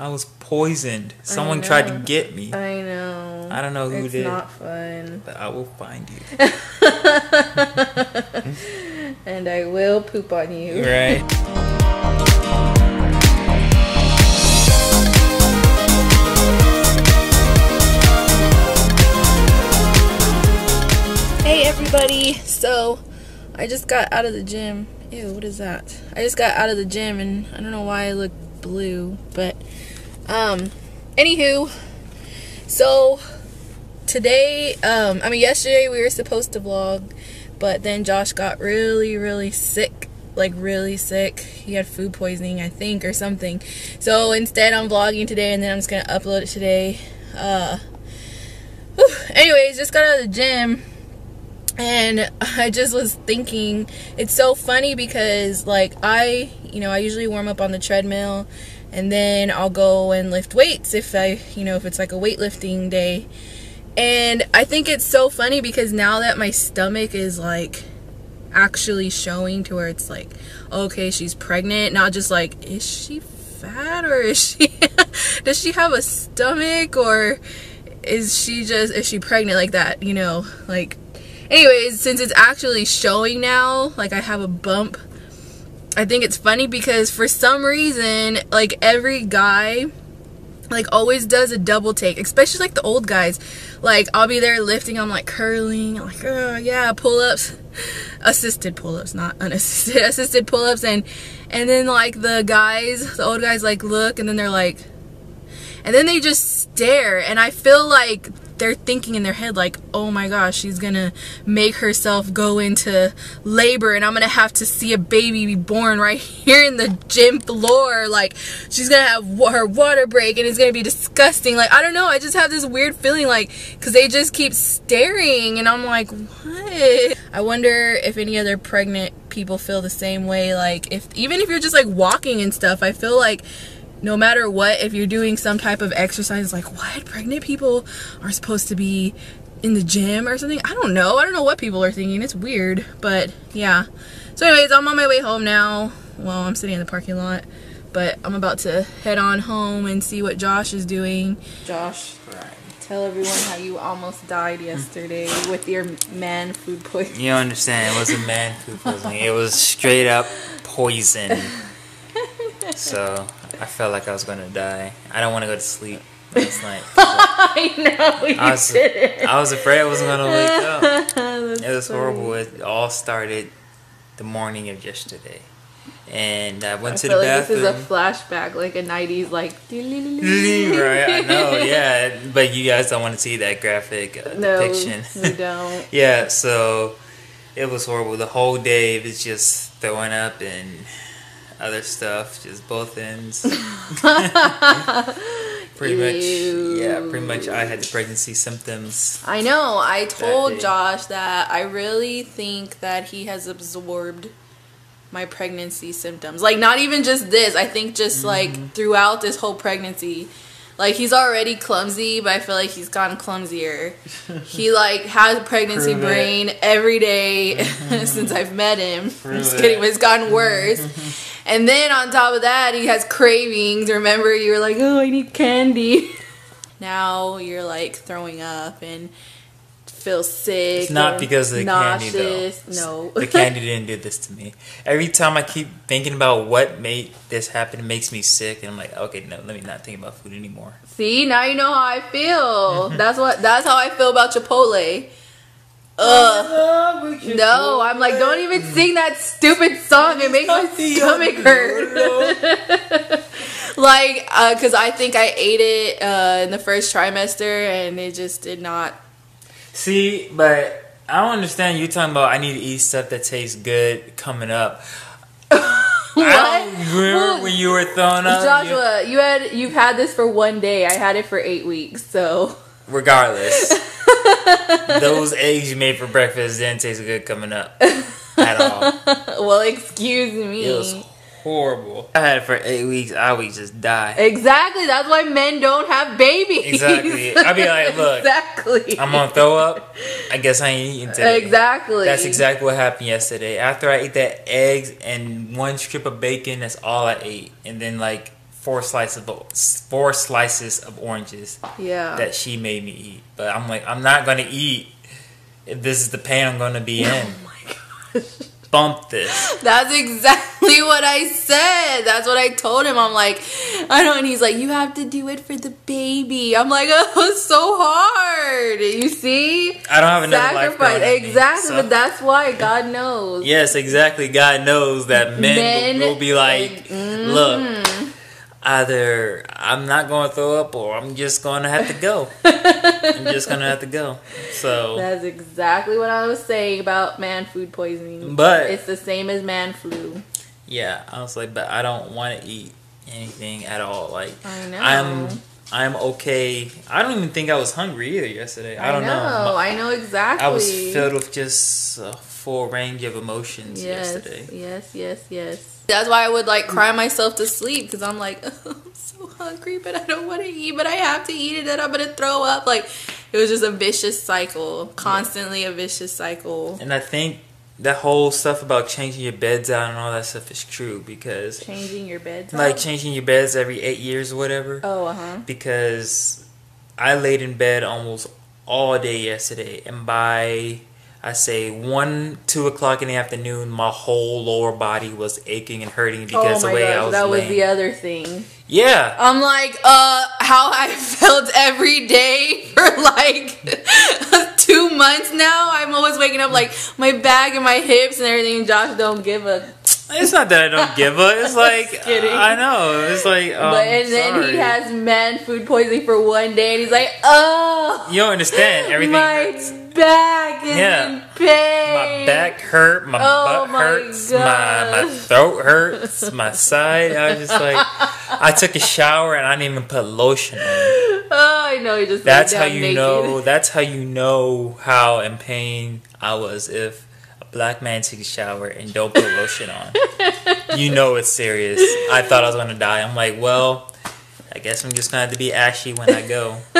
I was poisoned. Someone tried to get me. I know. I don't know who it's did. not fun. But I will find you. and I will poop on you. Right. Hey everybody! So, I just got out of the gym. Ew, what is that? I just got out of the gym and I don't know why I look blue, but um anywho, so today um I mean yesterday we were supposed to vlog, but then Josh got really really sick, like really sick. He had food poisoning, I think, or something. So instead I'm vlogging today and then I'm just going to upload it today. Uh whew. anyways, just got out of the gym and I just was thinking it's so funny because like I you know I usually warm up on the treadmill and then I'll go and lift weights if I you know if it's like a weightlifting day. And I think it's so funny because now that my stomach is like actually showing to where it's like okay she's pregnant not just like is she fat or is she does she have a stomach or is she just is she pregnant like that you know like anyways since it's actually showing now like i have a bump i think it's funny because for some reason like every guy like always does a double take especially like the old guys. Like i'll be there lifting i'm like curling I'm like oh yeah pull-ups. Assisted pull-ups not unassisted assisted pull-ups. And and then like the guys the old guys like look and then they're like and then they just stare. And i feel like they're thinking in their head like oh my gosh she's gonna make herself go into labor and i'm gonna have to see a baby be born right here in the gym floor. Like she's gonna have her water break and it's gonna be disgusting. Like i don't know i just have this weird feeling like because they just keep staring and i'm like what? I wonder if any other pregnant people feel the same way. Like if even if you're just like walking and stuff i feel like no matter what, if you're doing some type of exercise, like what pregnant people are supposed to be in the gym or something. I don't know. I don't know what people are thinking. It's weird, but yeah. So, anyways, I'm on my way home now. Well, I'm sitting in the parking lot, but I'm about to head on home and see what Josh is doing. Josh, tell everyone how you almost died yesterday with your man food poisoning. You understand? It wasn't man food poisoning. It was straight up poison. So I felt like I was gonna die. I don't want to go to sleep last night. I know you I was, did. I was afraid I wasn't gonna wake up. It was funny. horrible. It all started the morning of yesterday, and I went I to feel the like this is a flashback, like a '90s, like. right, I know, yeah, but you guys don't want to see that graphic uh, No, depiction. we don't. yeah, so it was horrible. The whole day it was just throwing up and other stuff, just both ends. pretty much, yeah, pretty much. I had the pregnancy symptoms. I know. I day. told Josh that I really think that he has absorbed my pregnancy symptoms. Like not even just this. I think just Mm-hmm. like throughout this whole pregnancy. Like he's already clumsy, but I feel like he's gotten clumsier. he like has pregnancy Prove it. brain every day since I've met him. I'm just kidding, it. but it's gotten worse. And then on top of that, he has cravings. Remember, you were like, "Oh, I need candy." now you're like throwing up and feel sick. It's not because of the candy though. nauseous. No, the candy didn't do this to me. Every time I keep thinking about what made this happen, it makes me sick, and I'm like, okay, no, let me not think about food anymore. See, now you know how I feel. that's what. That's how I feel about Chipotle. Ugh. No, I'm like, don't even sing that stupid song. It makes my stomach hurt. like, uh, cause I think I ate it uh, in the first trimester, and it just did not. See, but I don't understand you talking about I need to eat stuff that tastes good coming up. What? I remember Well, when you were throwing up. you- Joshua, you had you've had this for one day. I had it for eight weeks. So regardless, those eggs you made for breakfast didn't taste good coming up at all. well, excuse me. It was horrible. I had it for eight weeks. I would just die. Exactly. That's why men don't have babies. Exactly. I'd be like, look, exactly. I'm gonna throw up. I guess I ain't eating today. Exactly. That's exactly what happened yesterday. After I ate that eggs and one strip of bacon, that's all I ate. And then like four slices of four slices of oranges Yeah. that she made me eat. But I'm like, I'm not gonna eat if this is the pain I'm gonna be in. oh my gosh. Bump this. That's exactly what I said. That's what I told him. I'm like, I know. And he's like, you have to do it for the baby. I'm like, oh, it's so hard. You see? I don't have another life Sacrifice. me, Exactly. so- But that's why God knows. Yes, exactly. God knows that men, Men, will, be like, mm, look, either I'm not going to throw up or I'm just going to have to go. I'm just going to have to go. So, That's exactly what I was saying about man food poisoning. But- it's the same as man flu. yeah, I was like, but I don't want to eat anything at all. Like, I know. I'm I'm okay. I don't even think I was hungry either yesterday. I don't know. know. I know exactly. I was filled with just a full range of emotions yes, yesterday. Yes, yes, yes. That's why I would like cry myself to sleep because I'm like, I'm so hungry, but I don't want to eat, but I have to eat it, and I'm gonna throw up. Like, it was just a vicious cycle, constantly a vicious cycle. And I think that whole stuff about changing your beds out and all that stuff is true because Changing your beds like changing your beds every eight years or whatever. Oh, uh huh. Because I laid in bed almost all day yesterday, and by I say one, two o'clock in the afternoon, my whole lower body was aching and hurting because oh the way I gosh, was that was the other thing. yeah, I'm like, uh, how I felt every day for like months now. I'm always waking up like my back and my hips and everything. Josh don't give a. it's not that I don't give a. It's like. I know. It's like, um, but and then sorry. he has man food poisoning for one day, and he's like, oh, You don't understand. Everything my hurts. back is Yeah. in pain. My back hurt, my Oh butt my hurts, my, my throat hurts, my side. I was just like, I took a shower and I didn't even put lotion on. Oh, I know. He just that's how you naked. know. That's how you know how in pain I was. If a black man takes a shower and don't put lotion on, you know it's serious. I thought I was gonna die. I'm like, well, I guess I'm just gonna have to be ashy when I go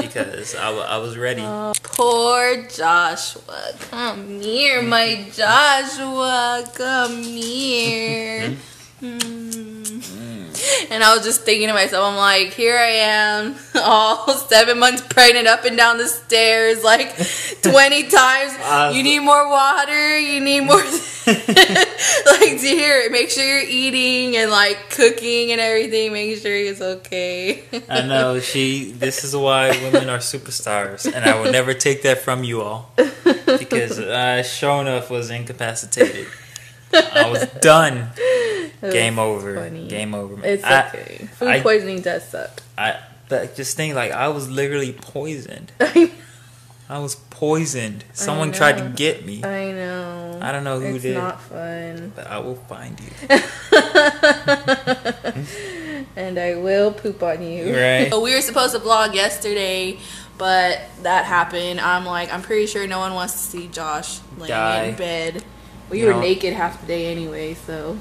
because I, I was ready. Oh. Poor Joshua. Come here, my mm-hmm. Joshua. Come here. Mm-hmm. Mm. And I was just thinking to myself, I'm like, here I am, all seven months pregnant, up and down the stairs, like 20 times. Uh, you need more water, you need more. like, to hear it, make sure you're eating and like cooking and everything, make sure it's okay. I know she. This is why women are superstars, and I will never take that from you all because uh, sure enough was incapacitated. I was done. Game over. funny. Game over. It's I, okay. Food I- poisoning does suck. I but just think like I was literally poisoned. I was poisoned. Someone tried to get me, I know. I don't know who it's did. It's not fun. but I will find you. and I will poop on you. Right. So we were supposed to vlog yesterday, but that happened. I'm like, I'm pretty sure no one wants to see Josh laying Die. in bed. We You were know- naked half the day anyway, so.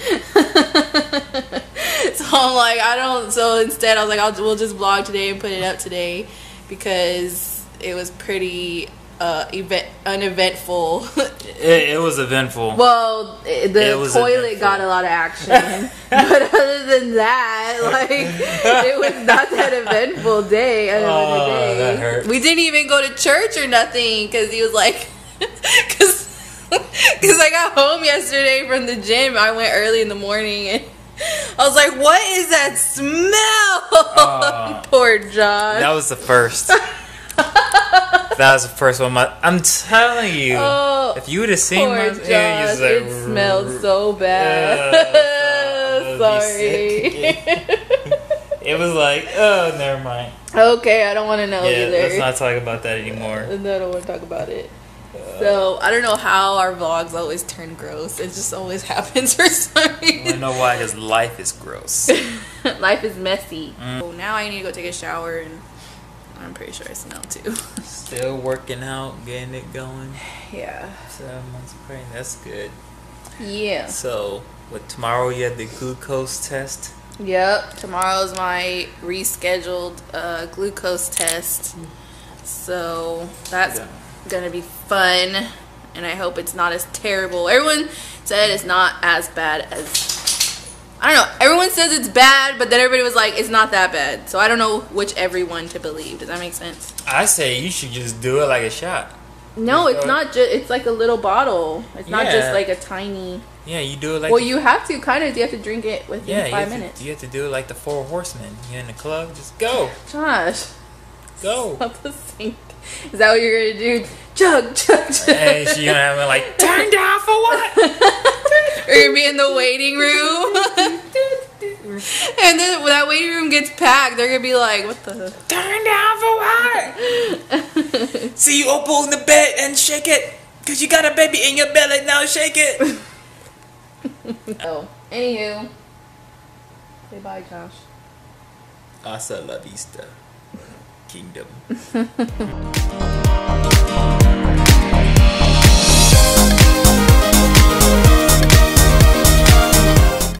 so I'm like, I don't. So instead, I was like, I'll we'll just vlog today and put it up today because it was pretty uh event uneventful. It, it was eventful. Well, eh, the toilet eventful. got a lot of action, but other than that, like it was not that eventful day. At the end of the Oh, day. that hurts. We didn't even go to church or nothing because he was like, because because I got home yesterday from the gym. I went early in the morning and. I was like, "What is that smell?" Oh. Poor John. That was the first. that was the first one. My, I'm telling you, oh, if you would have seen my, Josh. yeah, you just like, it smelled so bad. be Sorry. It was like, oh, never mind. okay, I don't want to know Yeah, either. let's not talk about that anymore. I don't want to talk about it. So I don't know how our vlogs always turn gross. It just always happens for some reason. I don't know why his life is gross. Life is messy. Mm. So now I need to go take a shower, and I'm pretty sure I smell too. Still working out, getting it going. yeah. Seven months pregnant. That's good. Yeah. So, with tomorrow, you had the glucose test. Yep. Tomorrow's my rescheduled uh, glucose test. So that's Yeah. Gonna be fun, and I hope it's not as terrible. Everyone said it's not as bad as I don't know. Everyone says it's bad, but then everybody was like, it's not that bad. So I don't know which everyone to believe. Does that make sense? I say you should just do it like a shot. No, Just it's not just. It's like a little bottle. It's not just like a tiny. Yeah, you do it like well, you have to kind of. You have to drink it within yeah, five have, minutes. To, you have to do it like the Four Horsemen. You're in the club, just go, Josh, go. not the same. Is that what you're gonna do? Chug, chug, chug. and she gonna have me like turn down for what? We're gonna be in the waiting room. and then when that waiting room gets packed, they're gonna be like, "What the?" Turn down for what? See you open the bed and shake it, cause you got a baby in your belly. Now shake it. Oh, anywho, say bye, Josh. Hasta la vista, kingdom.